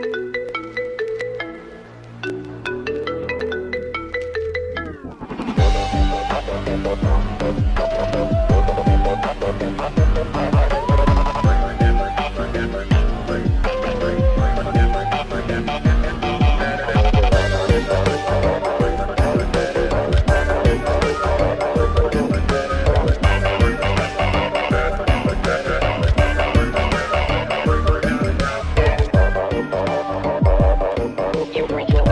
Bye. you, you, it.